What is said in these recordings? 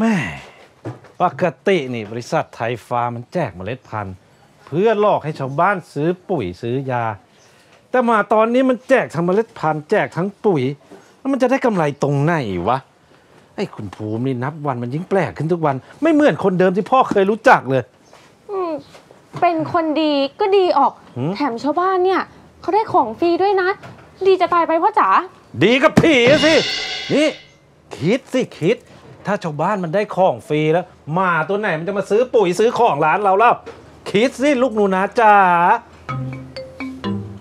แม่ปกตินี่บริษัทไทยฟาร์มมันแจกเมล็ดพันธุ์ เพื่อหลอกให้ชาวบ้านซื้อปุ๋ยซื้อยา แต่มาตอนนี้มันแจกทั้งเมล็ดพันธุ์แจกทั้งปุ๋ย แล้วมันจะได้กำไรตรงไหนวะไอ้คุณภูมินี่นับวันมันยิ่งแปลกขึ้นทุกวัน ไม่เหมือนคนเดิมที่พ่อเคยรู้จักเลย อืมเป็นคนดีก็ดีออก หืม แถมชาวบ้านเนี่ยเขาได้ของฟรีด้วยนะ ดีจะตายไปพ่อจ๋า ดีกับผีสินี่คิดสิคิด ถ้าชาวบ้านมันได้ของฟรีแล้วหมาตัวไหนมันจะมาซื้อปุ๋ยซื้อของร้านเราแล้วคิดสิลูกหนูนะจ๋า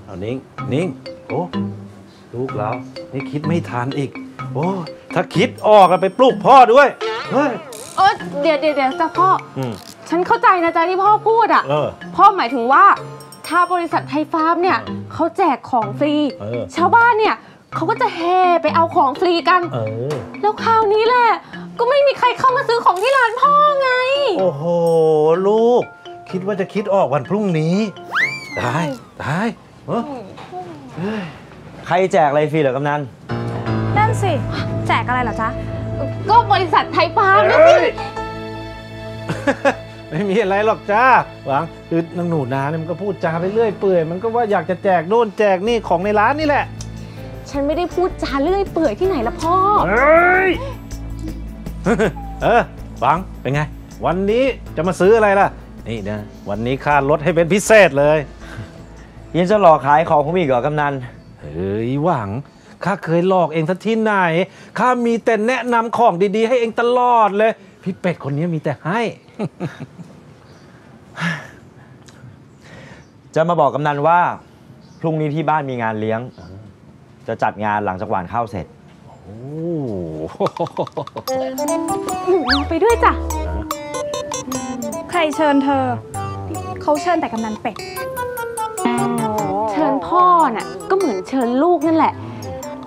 เอานิ่งนิ่งโอ้ลูกเรานี่คิดไม่ทันอีก โอ้ถ้าคิดออกอะไปปลุกพ่อด้วยเฮ้ยเออเดี๋ยวเดี๋ยวเดี๋ยวจ้ะพ่ออืมฉันเข้าใจนะจ๊ะที่พ่อพูดอะ เออพ่อหมายถึงว่าถ้าบริษัทไทยฟาร์มเนี่ยเขาแจกของฟรี เออ ชาวบ้านเนี่ย เขาก็จะแห่ไปเอาของฟรีกัน เออ แล้วคราวนี้แหละ ก็ไม่มีใครเข้ามาซื้อของที่ร้านพ่อไง โอ้โห ลูก คิดว่าจะคิดออกวันพรุ่งนี้ ได้ได้เออใครแจกอะไรฟรีเหรอกำนัน นั่นสิ แจกอะไรเหรอจ๊ะ ก็บริษัทไทยฟาร์มนะสิ ไม่มีอะไรหรอกจ้าหวังคือนางหนูนาเนี่ยมันก็พูดจาไปเรื่อยเปื่อยมันก็ว่าอยากจะแจกโน่นแจกนี่ของในร้านนี่แหละ ฉันไม่ได้พูดจาเลื่อยเปื่อยที่ไหนละพ่อ เฮ้ย เออหวังเป็นไง วันนี้จะมาซื้ออะไรล่ะ นี่นะ วันนี้ค่าลดให้เป็นพิเศษเลย ยังจะหลอกขายของผมอีกเหรอกำนัน เฮ้ยหวัง ข้าเคยหลอกเองสักที่ไหน ข้ามีแต่แนะนำของดีๆ ให้เองตลอดเลย พี่เป็ดคนนี้มีแต่ให้ จะมาบอกกำนันว่า พรุ่งนี้ที่บ้านมีงานเลี้ยง จะจัดงานหลังจากหวานข้าวเสร็จ โอ้ไปด้วยจ้ะ ใครเชิญเธอ เขาเชิญแต่กำนันเป็ด เชิญพ่อน่ะก็เหมือนเชิญลูกนั่นแหละ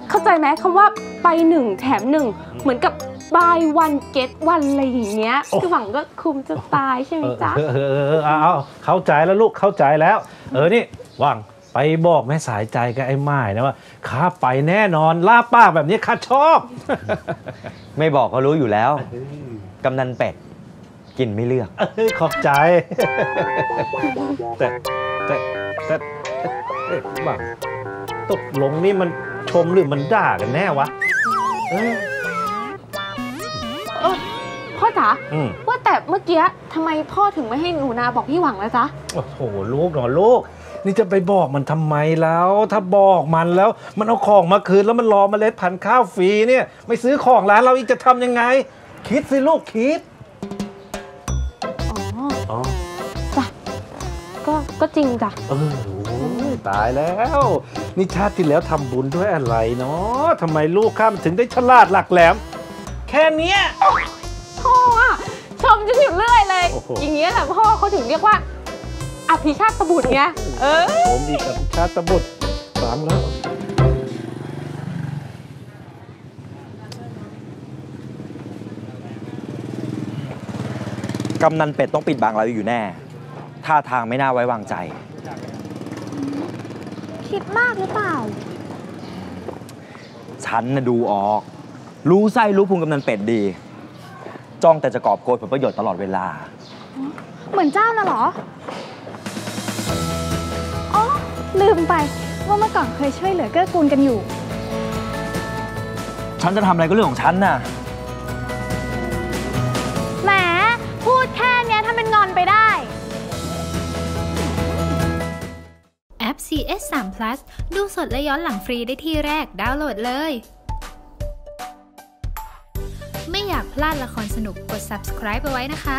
เข้าใจไหมคำว่าไปหนึ่งแถมหนึ่งเหมือนกับ buy one get one อะไรอย่างเงี้ยคือหวังก็คุมจะตายใช่ไหมจ๊ะ เออเออเออเออเอาเอาเข้าใจแล้วลูกเข้าใจแล้ว เออนี่หวัง ไปบอกแม่สายใจกับไอ้ไม้นะว่าข้าไปแน่นอนลาบปากแบบนี้ข้าชอบ ไม่บอกก็รู้อยู่แล้ว กำนันเป็ด กินไม่เลือก เอ้ยขอบใจ แต่แต่แต่แต่เอ๊ะหวังตกลงนี่มันชมหรือมันด่ากันแน่วะเออเออพ่อจ๋าอืม ว่าแต่เมื่อกี้ทำไมพ่อถึงไม่ให้หนูนาบอกพี่หวังแล้วจ๊ะ โอ้โหลูกหนอลูก นี่จะไปบอกมันทำไมแล้ว ถ้าบอกมันแล้ว มันเอาของมาคืนแล้วมันรอเมล็ดพันธุ์ข้าวฟรีเนี่ย ไม่ซื้อของร้านเราอีกจะทำยังไง คิดสิลูกคิดอ๋ออ๋อจ้ะก็ก็จริงจ้ะเออโอ้ยตายแล้ว นี่ชาติที่แล้วทำบุญด้วยอะไรเนาะทำไมลูกข้ามนถึงได้ฉลาดหลักแหลม แค่เนี้ย พ่ออะชมจะอยู่เรื่อยเลย โอ้โห อย่างเงี้ยแหละพ่อเขาถึงเรียกว่า อภิชาติบุตรไงเออผมอีกกับชาติบุตรฟังแล้วกำนันเป็ดต้องปิดบังเราอยู่แน่ ท่าทางไม่น่าไว้วางใจ คิดมากหรือเปล่า ฉันน่ะดูออก รู้ไส้รู้พุงกำนันเป็ดดี จ้องแต่จะกอบโกยผลประโยชน์ตลอดเวลา เหมือนเจ้าน่ะเหรออ๋อ ลืมไปว่าเมื่อก่อนเคยช่วยเหลือเกื้อกูลกันอยู่ ฉันจะทำอะไรก็เรื่องของฉันน่ะ แหม พูดแค่เนี้ยทำเป็นงอนไปได้ แอป CS 3 Plus ดูสดและย้อนหลังฟรีได้ที่แรกดาวน์โหลดเลย ไม่อยากพลาดละครสนุกกด subscribe ไปไว้นะคะ